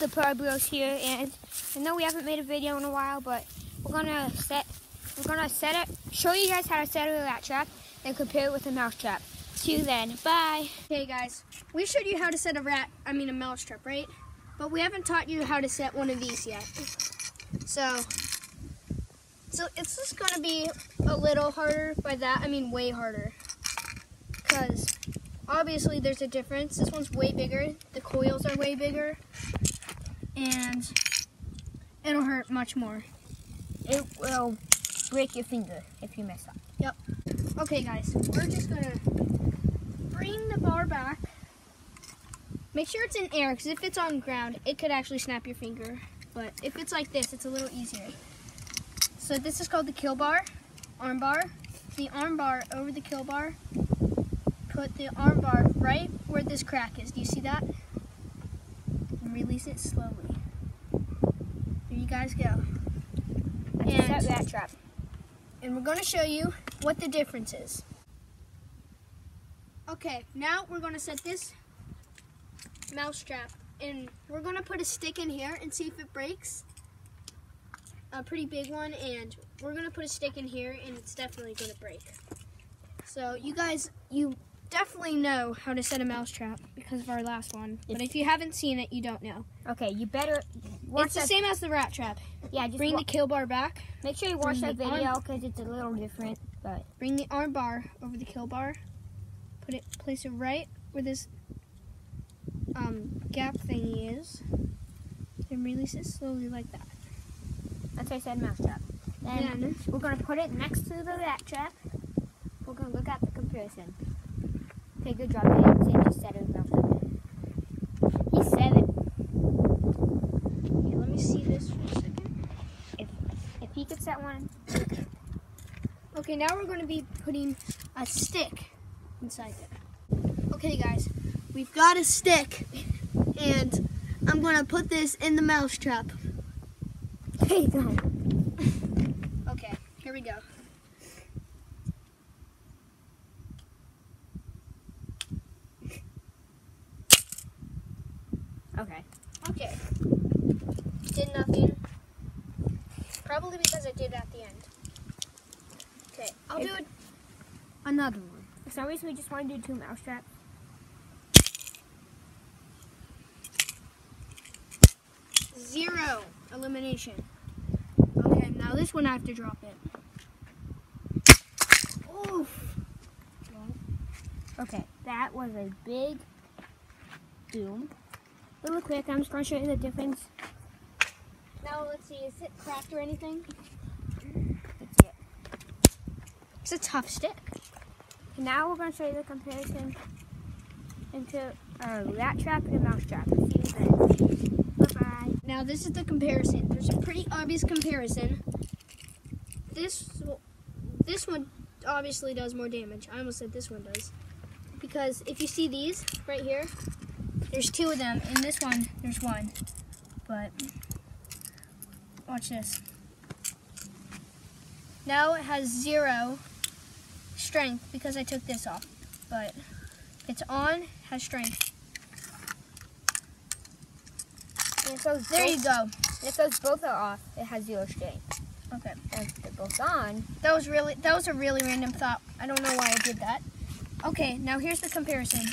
the Pro here, and I know we haven't made a video in a while, but we're gonna set we're gonna set it, show you guys how to set a rat trap, and compare it with a mouse trap. See you then. Bye. Hey guys, we showed you how to set a rat, I mean a mouse trap, right? But we haven't taught you how to set one of these yet. So, so it's just gonna be a little harder. By that, I mean way harder. Because obviously there's a difference. This one's way bigger. The coils are way bigger. And it'll hurt much more. It will break your finger if you mess up. Yep. Okay, guys, we're just gonna bring the bar back. Make sure it's in air, because if it's on ground, it could actually snap your finger. But if it's like this, it's a little easier. So this is called the kill bar, arm bar. The arm bar over the kill bar. Put the arm bar right where this crack is. Do you see that? And release it slowly. Guys go. Set rat trap. and we're going to show you what the difference is. Okay, now we're going to set this mouse trap and we're going to put a stick in here and see if it breaks. A pretty big one and we're going to put a stick in here and it's definitely going to break. So you guys, you definitely know how to set a mouse trap because of our last one. But if you haven't seen it, you don't know. Okay, you better watch it's the same as the rat trap. Yeah, just Bring the kill bar back. make sure you watch that video because it's a little different. But Bring the arm bar over the kill bar. Put it, place it right where this um, gap thingy is. And release it slowly like that. that's why I said mouse trap. Then Then we're gonna put it next to the rat trap. We're gonna look at the comparison. Okay, good job, man. Sam just said it was mouse trap. He said it. okay, let me see this for a second. If if he could set one, Okay, now we're going to be putting a stick inside there. Okay, guys, we've got a stick, and I'm going to put this in the mouse trap. hey. Okay, here we go. Okay. Okay. Did nothing. Probably because I did it at the end. Okay, I'll do it. Another one. For some reason, we just want to do two mousetraps. Zero elimination. Okay, now this one I have to drop it. Oof. Okay, that was a big boom. Really quick, I'm just gonna show you the difference. Now let's see, is it cracked or anything? It's a tough stick. Now we're gonna show you the comparison into a rat trap and a mouse trap. See you then. Bye bye. Now this is the comparison. There's a pretty obvious comparison. This this one obviously does more damage. I almost said this one does. Because if you see these right here, there's two of them. In this one, there's one. But watch this. Now it has zero strength because I took this off. But it's on, has strength. Goes There you go. If those both are off, it has zero strength. Okay. And if they're both on, That was really that was a really random thought. I don't know why I did that. Okay, now here's the comparison.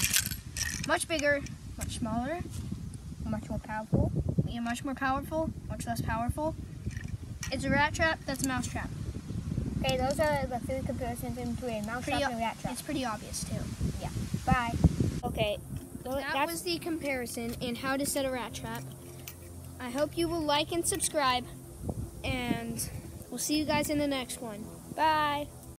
Much bigger, much smaller, much more powerful. Yeah, much more powerful, much less powerful. It's a rat trap, that's a mouse trap. okay, those are the three comparisons between a mouse Pretty trap and a rat trap. It's pretty obvious too. Yeah. Bye. Okay, so That that's was the comparison and how to set a rat trap. I hope you will like and subscribe and we'll see you guys in the next one. bye.